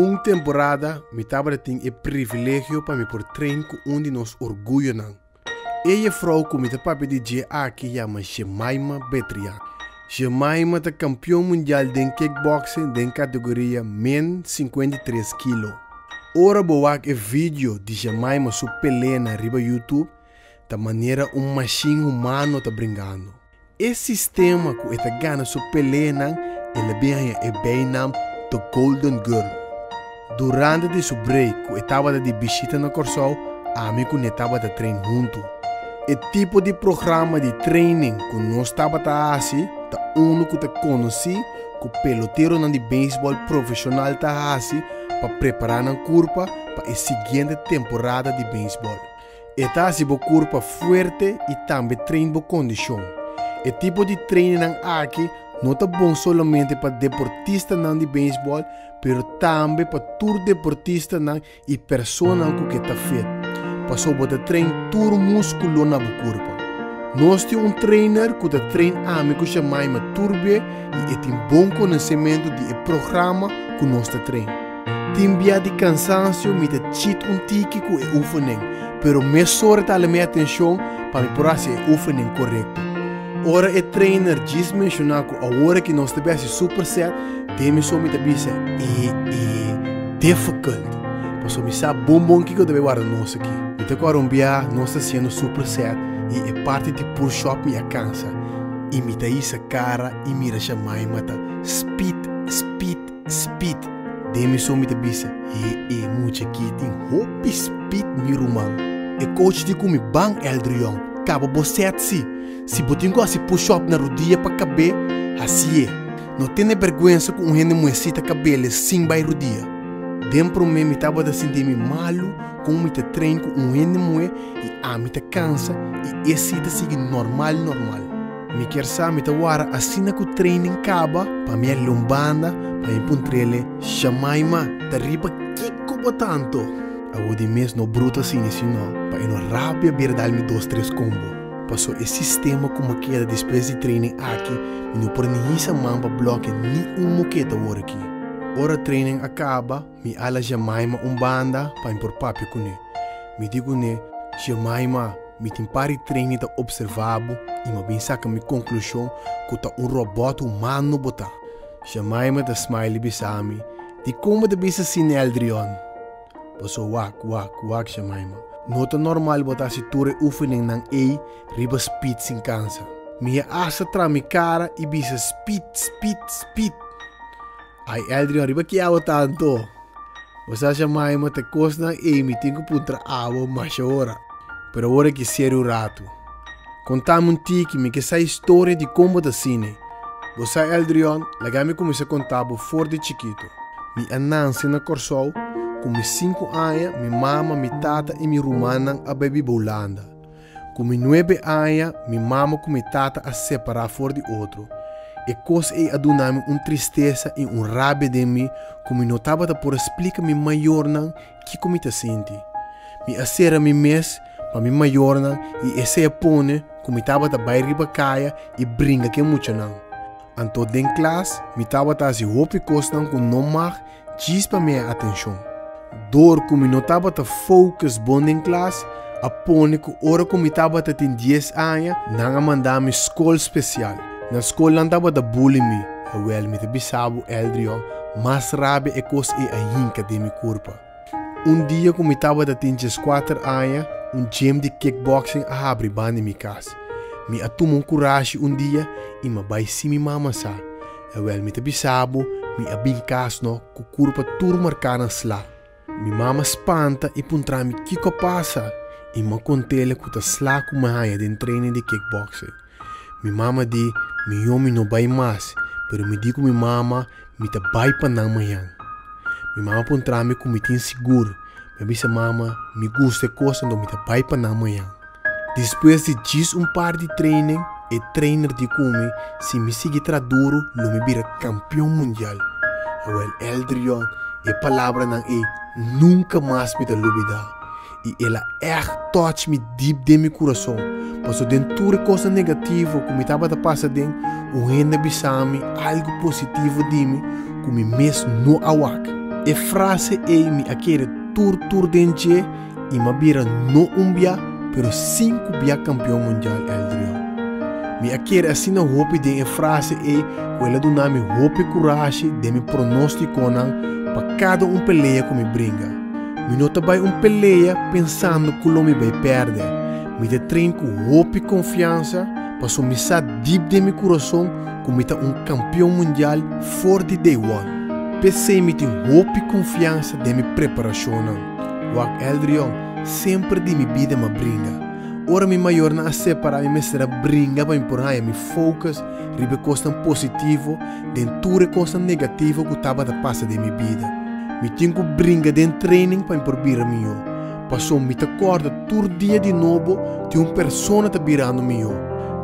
uma temporada, me estava tendo o privilégio para me por treino com um de nós orgulho não. Ella vrouw com o papi de aqui chama Shemaima Betriak. Shemaima é campeão mundial de kickboxing de categoria men 53 kg. Ora boak e vídeo de Shemaima su pelea na riba YouTube, da maneira um machine humano tá brincando. Esse sistema que está ganhando su pelea, ele bem é bem nam The Golden Girl. Durante de su break, estava de visita no Corsol, amigo ne estava de treino junto. O tipo de programa de training que nós estava a fazer, tá único que conheci, que o peloteiro de beisebol profissional tá fazer para preparar a curva para a seguinte temporada de beisebol. Está a curva forte e também treino boa condição. O tipo de training aqui não é bom somente para deportista não de beisebol, mas também para todo deportista não e pessoa que está feito passou a trein todo músculo na corpo. Nós temos um trainer que treina amigo chamado Turbe e tem bom conhecimento do programa que nós treina. Tem via de cansaço, me chit um tique com o oefening, pero me sorte a minha atenção para me poder o oefening correto. Ora, o trainer diz mencionar que a hora que nós tivesse super set, temos só me dizer, é, é difficult. Passou me sabe bom que eu deve guardar nós aqui. Agora um dia nós está sendo super set e é parte de push up me cansa. E me dá essa cara e mira chamar e mata speed, speed, speed. Demi só me disse, e é muito aqui tem hope speed me rumang. E coach de como bang eldrion, cabo boset si. Se botinho assim push up na rodilha para caber, assim é. Não tem vergonha com um rende moecita cabelo sem vai rodilha. Dentro de mim estava a sentir me malo, com me te treino com um ânimo e a me te cansa e esse te sigue normal normal. Me quer saber me te wara que o treino acaba para minha lombanda para me puntrele chamai ma te riba kiko tanto. A o de mês no assim isso não, para não rábia vir dar me dois três combo. Passou esse sistema como queda depois de treino aqui, e não por essa mamba bloque nem um moqueta aqui. Ora training acaba, mi ala Jemaima umbanda para impor papi kune. Mi digo ne, Jemaima, mi timpari training ta observabo e ma bem saca mi conclusão que ta um robot humano bota. Jemaima da smile bisami, di como de bisa sin eldrion. Paso wak, wak, wak Jemaima. Nota normal bota si ture oefening nang e riba speed sin kansa. Mi asa tra mi cara e speed, speed, speed. Ai, Adrian, riba que awa tanto. Você chama mo te cosna e mi tengo putra awa mas ora. Pero ora que ser o rato. Contame um tique me que essa história de como da cine. Você Adrian, legame como se contava for de chiquito. Mi anansi na corsol, com mi cinco anos, mi mama, mi tata e mi rumana a baby bolanda. Com mi nueve anos, mi mama com mi tata a separar de outro. E coisa é adunami um tristeza e um rabia de mim, como notava da por explicar me maior não que como te sente. Me acera me mes, para me maior não e esse pone como estava da bairro caia e brinca que muito não. Anto den classe, me estava a se hope coisa não com não mar, diz para minha atenção. Dor como notava da focus bom em classe, a que ora como estava a ter 10 anos, não mandar me escola especial. Na escola andava da bullying me, a wel me te bisabo eldrio, mas rabe e cos e a hinca de mi corpo. Um dia como estava da tinges 4 anos, um gym de kickboxing a abrir ban em minha casa. Me atumo um coragem um dia e me vai si mi mama sa. A wel me te bisabo, me abin casno, com corpo tur marcana slá. Mi mama espanta e puntra me kiko passa. E me contele que ta slá com uma de treino de kickboxing. Mi mama di, mi homem não vai mais, pero me digo mi mama, me te vai para não amanhã. Mi mama me como me tem seguro, me disse mama, me gusta coisa não me te vai para não amanhã. Depois de diz um par de training, e trainer de come, se me sigue traduro, não me vira campeão mundial. Eu el Eldrion, e palavra não é, nunca mais me lubida. E ela é touch me deep de meu coração. Passou dentro de coisa negativa, como estava a passar dentro, o renda bisami algo positivo de mim, como mesmo no awak. E frase e mi akere tur tur denche e ma bira no umbia, pero cinco bia campeão mundial Eldrio. Mi akere assim na hope de e frase e quella do nome hope coragem de mi pronostico nan para cada um peleia me brinca. Mi nota vai um peleia pensando que o me vai perder. Mi te treino com hope e confiança, para me sa deep de mi coração como um campeão mundial for the day one. Pensei me tem hope e confiança de minha preparação. O Eldrion sempre de minha vida me brinca. Ora mi maior na separar me será brinca para empurrar me focus, ribe costa positivo, denture costa negativo que estava da passa de minha vida. Me tenho brinca de training para empurrar meu. Passou me te acorda todo dia de novo de uma pessoa tá virando meu.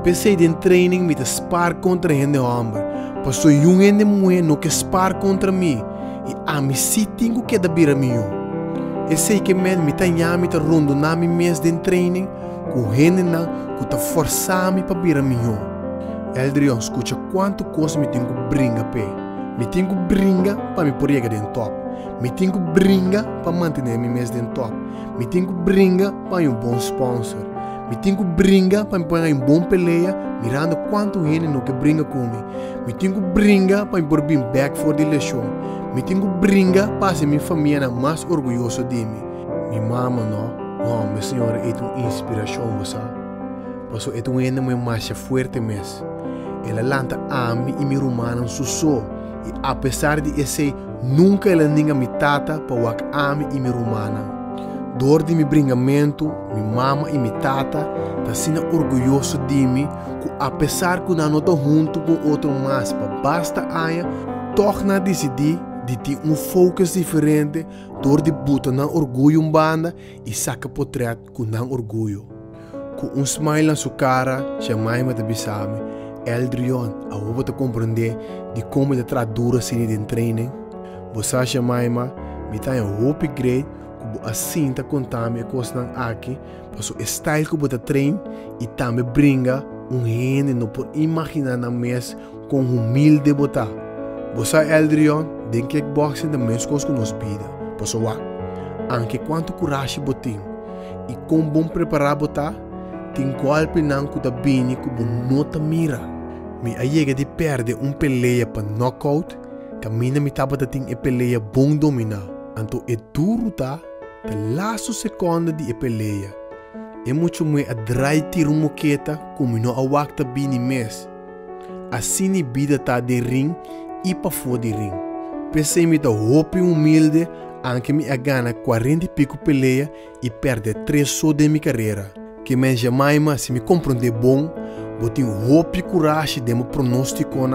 Pensei de training me te spar contra gente homem. Passou um ende mulher no que spar contra mim. E a mim si tenho que da bira mio. E sei que men me tanha me te rondo na mi mês de training. Com gente na que ta forçar me para bira mio. Eldrion, escuta quanto coisa me tenho brinca pé. Me tenho brinca para me pôr de top. Me tenho brinca para manter mi mês de top. Me tenho brinca para um bom sponsor. Me tenho brinca para me pôr em bom peleia, mirando quanto gente no que brinca comigo. Me tenho brinca para me pôr bem back for the leção. Me tenho brinca para ser minha família mais orgulhosa de mim. Minha mama não, não, minha senhora é uma inspiração, você. Passo é uma ena mais forte mesmo. Ela lanta a mim e minha romana sussurro. E apesar de esse, nunca ela ninguém me tata para o a mim e minha romana dor de mi bringamento, mi mama e mi tata, tá sendo orgulhoso de mim, que apesar que não estou junto com outro mais, basta aia, torna decidir de ter um focus diferente, dor de buta não orgulho um banda e saca portrait com não orgulho. Com um smile na sua cara, chamai-me de bisame, Eldrion, a vou te compreender de como ele tradura assim de treino. Você chamai-me, me tem um upgrade, kubo assim tá contame coisa aqui passo style kubo da train e também bringa um rende não por imaginar na mes com humilde botar você Eldrion den kickboxing da mes que nos pida passo wa anche quanto coragem botim e com bom preparar botar tem golpe não que da bini kubo nota mira. Me ayega de perde um peleia para knockout camina me taba da ting e peleia bom dominar anto é duro tá de laatste seconde die peleia. E muito mais a draaitir uma moqueta como não a wakta bini mes. Assim ni bida tá de ring e pa fora de ring. Pensei me da hope humilde anche me a gana 40 e pico peleia e perde 3 só de minha carreira. Que me jamais se me compreender bom, botem hope coragem de me pronostico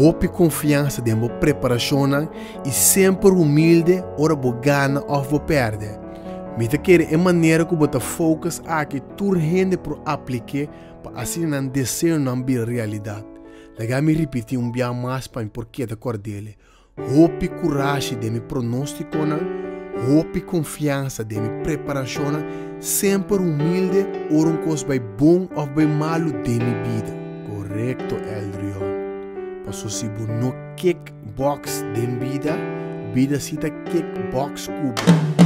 hope confiança de uma preparação e sempre humilde, ora bo gana ou bo perde. Me te quer é maneira que bota focus aqui tur rende pro aplique para assim não desejo não vir realidade. Lega me repetir um dia mais para porquê da cor dele. Hope coragem de me pronóstico hope e confiança de me preparação sempre humilde, ora um coisa bem bom ou bem malo de minha vida. Correto, Eldrion. Si bu no kickbox den bida, bida sita kickbox kubo.